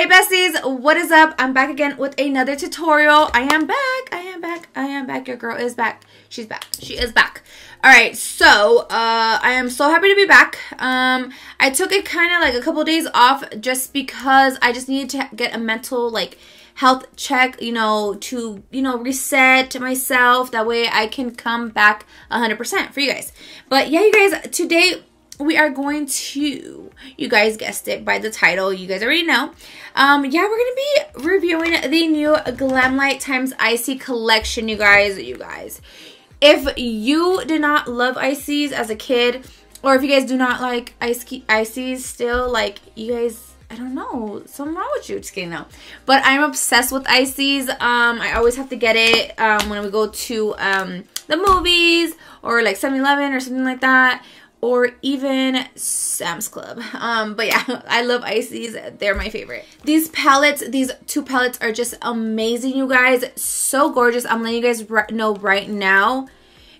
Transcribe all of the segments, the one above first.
Hey besties, what is up? I'm back again with another tutorial. I am back. I am back. I am back. Your girl is back. She's back. She is back. All right, so uh, I am so happy to be back. Um, I took it kind of like a couple days off just because I just needed to get a mental like health check, you know, to, you know, reset myself. That way I can come back 100% for you guys. But yeah, you guys, today we are going to, you guys guessed it by the title, you guys already know. Um, yeah, we're going to be reviewing the new Glamlite times ICEE collection, you guys, you guys. If you did not love ices as a kid, or if you guys do not like ice ices still, like, you guys, I don't know, something wrong with you. Just kidding, no. But I'm obsessed with ices. Um, I always have to get it um, when we go to um, the movies or like 7-Eleven or something like that or even Sam's Club. Um, but yeah, I love ices. They're my favorite. These palettes, these two palettes are just amazing, you guys. So gorgeous. I'm letting you guys know right now.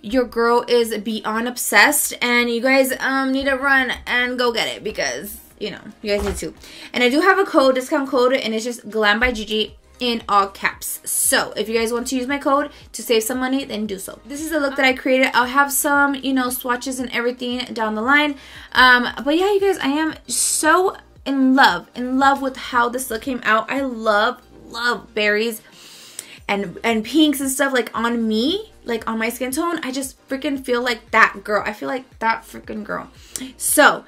Your girl is beyond obsessed and you guys um, need to run and go get it because, you know, you guys need to. And I do have a code, discount code, and it's just Glam by Gigi in all caps. So if you guys want to use my code to save some money, then do so. This is the look that I created. I'll have some, you know, swatches and everything down the line. Um, but yeah, you guys, I am so in love, in love with how this look came out. I love, love berries and, and pinks and stuff like on me, like on my skin tone. I just freaking feel like that girl. I feel like that freaking girl. So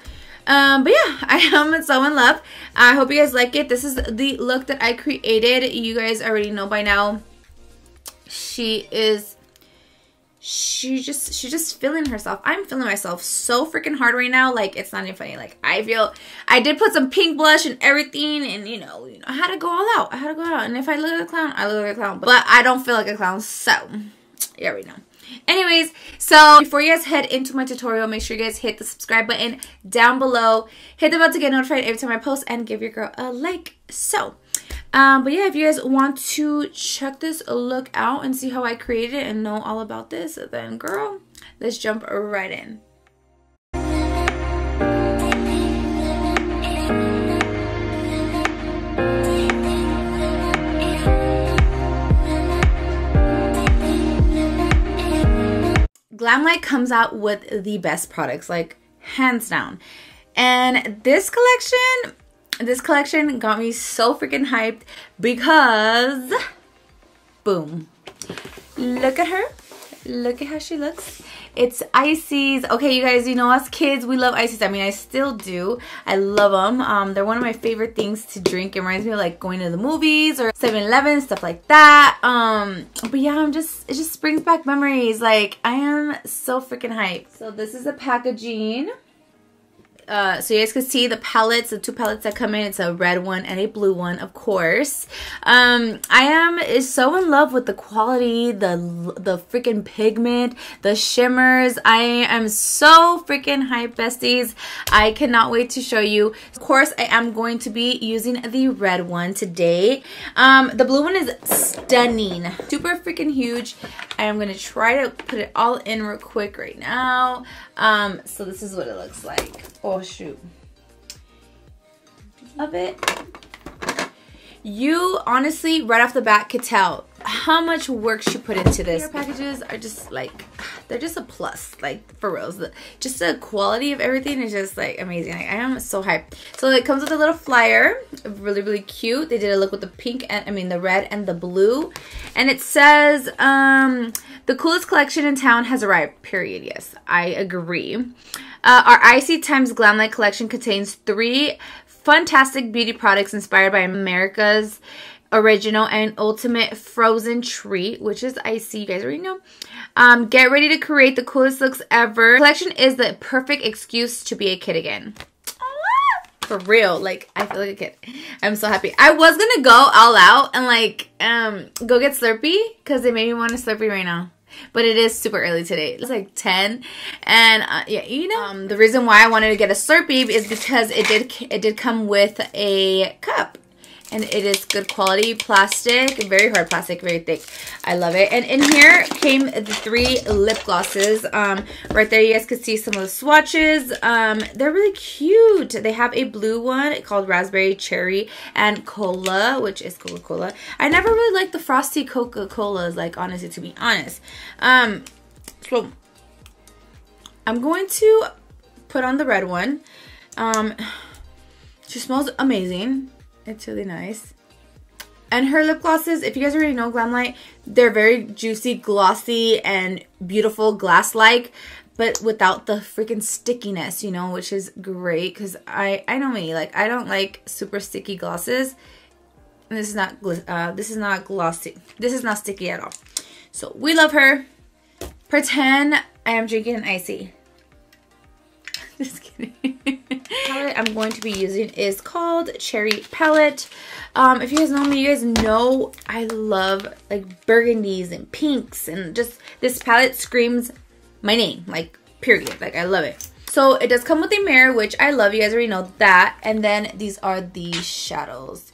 um, but yeah, I am so in love. I hope you guys like it. This is the look that I created. You guys already know by now. She is she just she's just feeling herself. I'm feeling myself so freaking hard right now. Like it's not even funny. Like I feel I did put some pink blush and everything and you know, you know, I had to go all out. I had to go out. And if I look like a clown, I look like a clown. But I don't feel like a clown. So yeah, we know. Anyways, so before you guys head into my tutorial, make sure you guys hit the subscribe button down below. Hit the bell to get notified every time I post and give your girl a like. So, um, but yeah, if you guys want to check this look out and see how I created it and know all about this, then girl, let's jump right in. Glamlite comes out with the best products, like hands down. And this collection, this collection got me so freaking hyped because, boom, look at her. Look at how she looks. It's ices. Okay, you guys, you know us kids, we love ices. I mean, I still do. I love them. Um, they're one of my favorite things to drink. It reminds me of like going to the movies or 7-Eleven, stuff like that. Um, but yeah, I'm just, it just brings back memories. Like, I am so freaking hyped. So this is the packaging uh, so you guys can see the palettes, the two palettes that come in. It's a red one and a blue one, of course. Um, I am is so in love with the quality, the the freaking pigment, the shimmers. I am so freaking hype, besties. I cannot wait to show you. Of course, I am going to be using the red one today. Um, the blue one is stunning, super freaking huge. I am gonna try to put it all in real quick right now. Um, so this is what it looks like. Oh, shoot. A bit. You honestly, right off the bat, could tell how much work she put into this. Your packages are just like, they're just a plus, like for reals. Just the quality of everything is just like amazing. Like, I am so hyped. So it comes with a little flyer, really, really cute. They did a look with the pink and, I mean the red and the blue. And it says, um, the coolest collection in town has arrived, period. Yes, I agree. Uh, our ICEE Times Glamlite collection contains three fantastic beauty products inspired by America's original and ultimate frozen treat, which is ICEE. You guys already know. Um, get ready to create the coolest looks ever. collection is the perfect excuse to be a kid again. For real, like I feel like a kid. I'm so happy. I was gonna go all out and like um go get Slurpee because they made me want a Slurpee right now but it is super early today. It's like 10 and uh, yeah, you know, um, the reason why I wanted to get a Slurpee is because it did it did come with a cup and it is good quality plastic, very hard plastic, very thick. I love it. And in here came the three lip glosses. Um, right there, you guys can see some of the swatches. Um, they're really cute. They have a blue one called Raspberry Cherry and Cola, which is Coca-Cola. I never really liked the frosty Coca-Colas, like, honestly, to be honest. Um, so, I'm going to put on the red one. Um, she smells amazing. It's really nice. And her lip glosses, if you guys already know Glamlite, they're very juicy, glossy, and beautiful glass-like, but without the freaking stickiness, you know, which is great because I, I know me, like, I don't like super sticky glosses. And this is not, uh, this is not glossy. This is not sticky at all. So we love her. Pretend I am drinking an ICEE. Just kidding. Palette I'm going to be using is called Cherry Palette. Um, if you guys know me, you guys know I love like burgundies and pinks and just this palette screams my name, like period. Like I love it. So it does come with a mirror, which I love. You guys already know that. And then these are the shadows.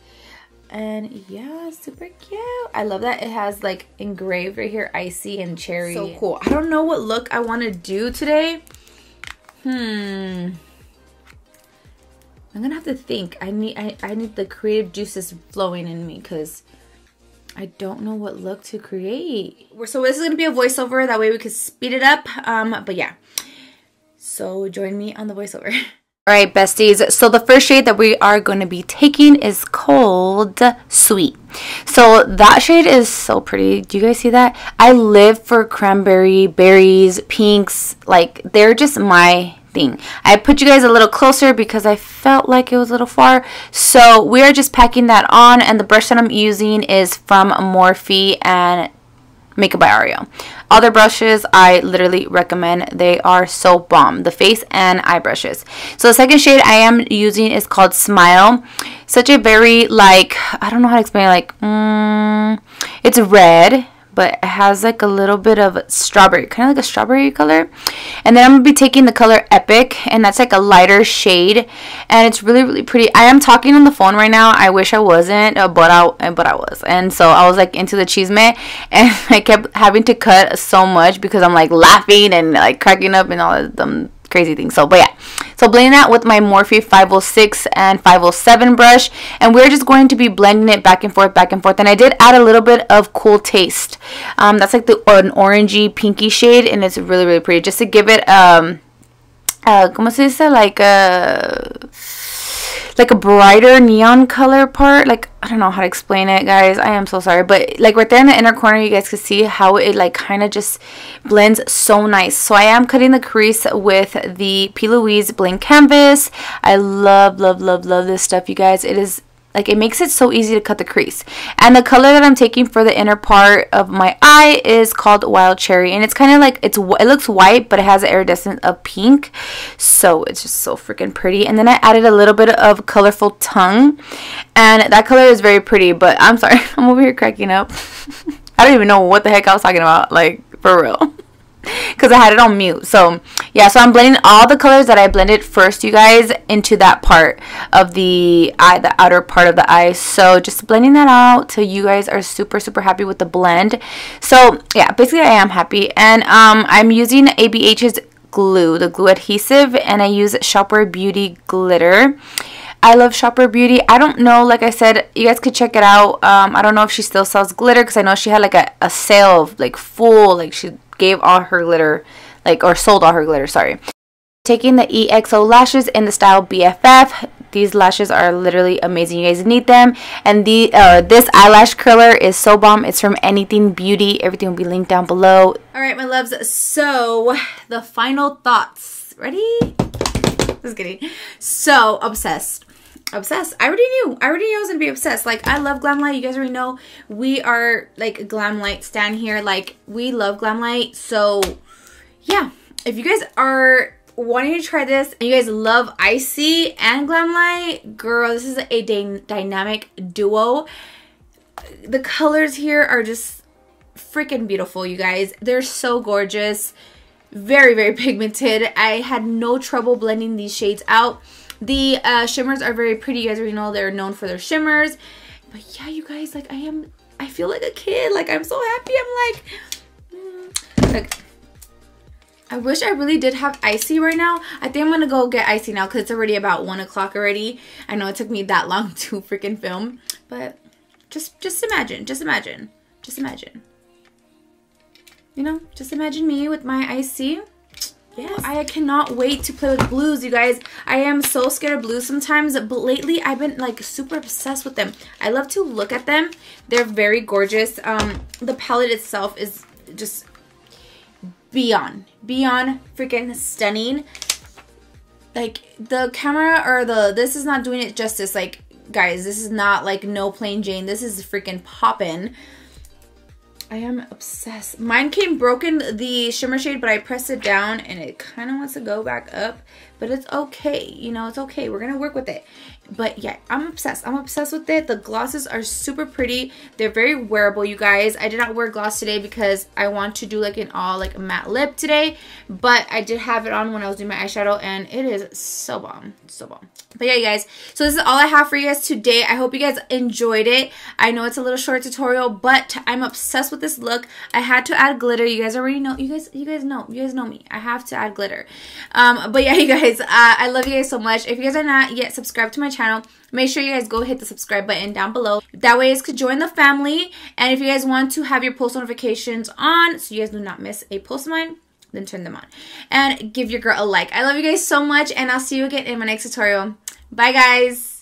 And yeah, super cute. I love that it has like engraved right here, ICEE and cherry. So cool. I don't know what look I want to do today. Hmm. I'm gonna have to think. I need I, I need the creative juices flowing in me because I don't know what look to create. So this is gonna be a voiceover. That way we could speed it up. Um, but yeah. So join me on the voiceover. All right, besties. So the first shade that we are going to be taking is called Sweet. So that shade is so pretty. Do you guys see that? I live for cranberry, berries, pinks. Like, they're just my thing. I put you guys a little closer because I felt like it was a little far. So we are just packing that on and the brush that I'm using is from Morphe and Makeup by Mario. Other brushes I literally recommend. They are so bomb. The face and eye brushes. So the second shade I am using is called Smile. Such a very like, I don't know how to explain it, like, mm, it's red but it has like a little bit of strawberry, kind of like a strawberry color. And then I'm going to be taking the color Epic, and that's like a lighter shade, and it's really, really pretty. I am talking on the phone right now. I wish I wasn't, uh, but I, but I was. And so I was like into the cheese and I kept having to cut so much because I'm like laughing and like cracking up and all of them crazy thing. So, but yeah. So blending that with my Morphe 506 and 507 brush. And we're just going to be blending it back and forth, back and forth. And I did add a little bit of Cool Taste. Um, that's like the an orangey pinky shade. And it's really, really pretty. Just to give it, um, uh, ¿cómo se dice? Like a... Uh, like a brighter neon color part. Like, I don't know how to explain it, guys. I am so sorry. But, like, right there in the inner corner, you guys can see how it, like, kind of just blends so nice. So, I am cutting the crease with the P. Louise Blank Canvas. I love, love, love, love this stuff, you guys. It is like it makes it so easy to cut the crease. And the color that I'm taking for the inner part of my eye is called Wild Cherry. And it's kind of like, it's it looks white, but it has an iridescent of pink. So it's just so freaking pretty. And then I added a little bit of colorful tongue. And that color is very pretty, but I'm sorry. I'm over here cracking up. I don't even know what the heck I was talking about. Like, for real because I had it on mute. So yeah, so I'm blending all the colors that I blended first, you guys, into that part of the eye, the outer part of the eye. So just blending that out till you guys are super, super happy with the blend. So yeah, basically I am happy. And um, I'm using ABH's glue, the glue adhesive, and I use Shopware Beauty glitter. I love Shopper Beauty. I don't know, like I said, you guys could check it out. Um, I don't know if she still sells glitter because I know she had like a, a sale of like full, like she gave all her glitter, like, or sold all her glitter, sorry. Taking the EXO lashes in the style BFF. These lashes are literally amazing. You guys need them. And the uh, this eyelash curler is so bomb. It's from Nething Beauty. Everything will be linked down below. All right, my loves. So, the final thoughts. Ready? Just kidding. So, obsessed obsessed. I already knew. I already knew I was gonna be obsessed. Like I love Glamlite. You guys already know we are like Glamlite stand here. Like we love Glamlite. So yeah, if you guys are wanting to try this and you guys love ICEE and Glamlite, girl, this is a dynamic duo. The colors here are just freaking beautiful, you guys. They're so gorgeous. Very, very pigmented. I had no trouble blending these shades out The uh, shimmers are very pretty. You guys already know they're known for their shimmers. But yeah, you guys, like I am, I feel like a kid. Like I'm so happy. I'm like, mm. like I wish I really did have ICEE right now. I think I'm gonna go get ICEE now because it's already about one o'clock already. I know it took me that long to freaking film, but just just imagine, just imagine, just imagine. You know, just imagine me with my ICEE. Yes. I cannot wait to play with blues, you guys. I am so scared of blues sometimes, but lately I've been like super obsessed with them. I love to look at them. They're very gorgeous. Um, the palette itself is just beyond, beyond freaking stunning. Like the camera or the, this is not doing it justice. Like guys, this is not like no plain Jane. This is freaking poppin'. I am obsessed. Mine came broken, the shimmer shade, but I pressed it down and it kind of wants to go back up. But it's okay. You know, it's okay. We're going to work with it. But yeah, I'm obsessed. I'm obsessed with it. The glosses are super pretty. They're very wearable, you guys. I did not wear gloss today because I want to do like an all like matte lip today. But I did have it on when I was doing my eyeshadow and it is so bomb. So bomb. But yeah, you guys. So this is all I have for you guys today. I hope you guys enjoyed it. I know it's a little short tutorial, but I'm obsessed with this look. I had to add glitter. You guys already know. You guys, you guys know. You guys know me. I have to add glitter. Um, but yeah, you guys. Uh, I love you guys so much. If you guys are not yet subscribed to my channel, make sure you guys go hit the subscribe button down below. That way you guys could join the family. And if you guys want to have your post notifications on, so you guys do not miss a post of mine, then turn them on. And give your girl a like. I love you guys so much, and I'll see you again in my next tutorial. Bye, guys.